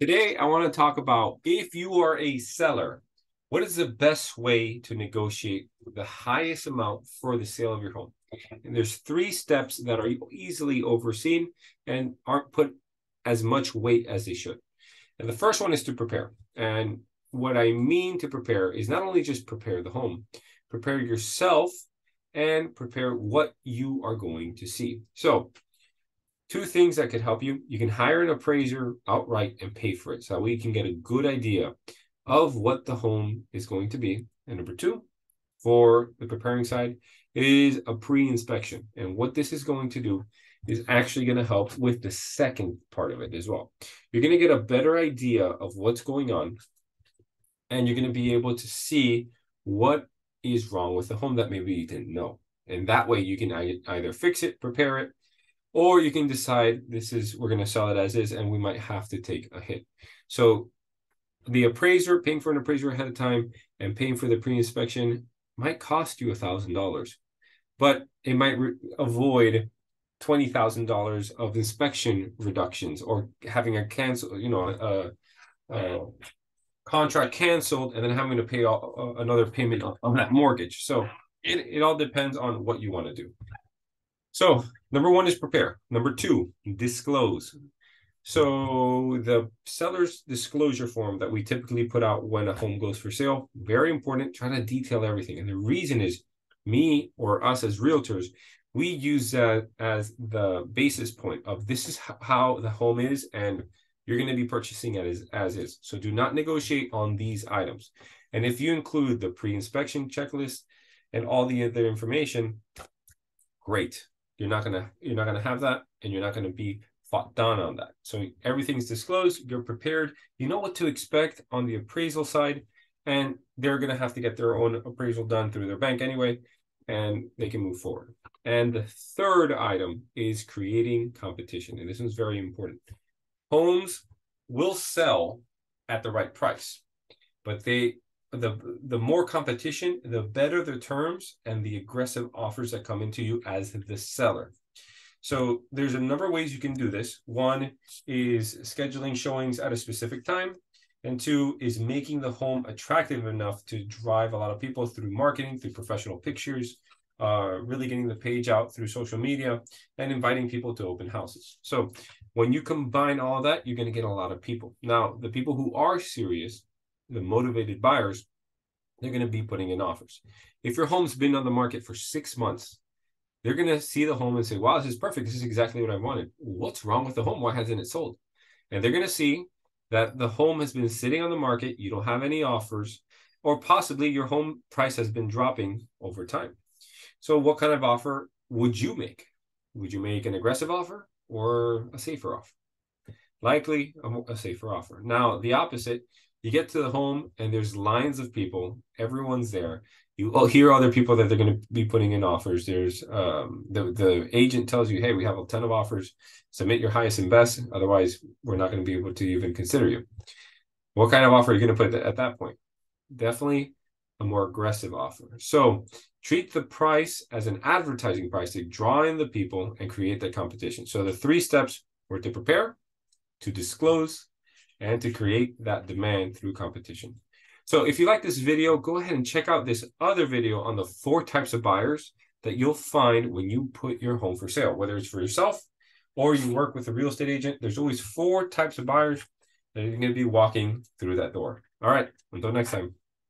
Today, I want to talk about if you are a seller, what is the best way to negotiate the highest amount for the sale of your home? And there's three steps that are easily overseen and aren't put as much weight as they should. And the first one is to prepare. And what I mean to prepare is not only just prepare the home, prepare yourself and prepare what you are going to see. So two things that could help you. You can hire an appraiser outright and pay for it. So that way you can get a good idea of what the home is going to be. And number two, for the preparing side, is a pre-inspection. And what this is going to do is actually going to help with the second part of it as well. You're going to get a better idea of what's going on, and you're going to be able to see what is wrong with the home that maybe you didn't know. And that way you can either fix it, prepare it, or you can decide this is we're going to sell it as is and we might have to take a hit. So the appraiser paying for an appraiser ahead of time and paying for the pre-inspection might cost you a thousand dollars but it might re- avoid twenty thousand dollars of inspection reductions or having a cancel you know a, a contract canceled and then having to pay all, uh, another payment on that mortgage. So it, it all depends on what you want to do so number one is prepare. Number two, disclose. So the seller's disclosure form that we typically put out when a home goes for sale, very important, try to detail everything. And the reason is me or us as realtors, we use that as the basis point of this is how the home is and you're going to be purchasing it as, as is. So do not negotiate on these items. And if you include the pre-inspection checklist and all the other information, great. You're not gonna you're not gonna have that, and you're not gonna be fought down on that. So everything's disclosed. You're prepared. You know what to expect on the appraisal side, and they're gonna have to get their own appraisal done through their bank anyway, and they can move forward. And the third item is creating competition, and this one's very important. Homes will sell at the right price, but they the the more competition, the better the terms and the aggressive offers that come into you as the seller. So there's a number of ways you can do this. One is scheduling showings at a specific time. And two is making the home attractive enough to drive a lot of people through marketing, through professional pictures, uh, really getting the page out through social media and inviting people to open houses. So when you combine all that, you're going to get a lot of people. Now, the people who are serious the motivated buyers, they're going to be putting in offers. If your home's been on the market for six months, they're going to see the home and say, wow, this is perfect. This is exactly what I wanted. What's wrong with the home? Why hasn't it sold? And they're going to see that the home has been sitting on the market. You don't have any offers, or possibly your home price has been dropping over time. So, what kind of offer would you make? Would you make an aggressive offer or a safer offer? Likely a, a safer offer. Now, the opposite, you get to the home and there's lines of people. Everyone's there. You hear other people that they're going to be putting in offers. There's um, the, the agent tells you hey we have a ton of offers. Submit your highest and best. Otherwise we're not going to be able to even consider you. What kind of offer are you going to put at that point? Definitely a more aggressive offer. So treat the price as an advertising price to draw in the people and create that competition. So the three steps were to prepare to disclose and to create that demand through competition. So if you like this video, go ahead and check out this other video on the four types of buyers that you'll find when you put your home for sale, whether it's for yourself or you work with a real estate agent. There's always four types of buyers that are going to be walking through that door. All right, until next time.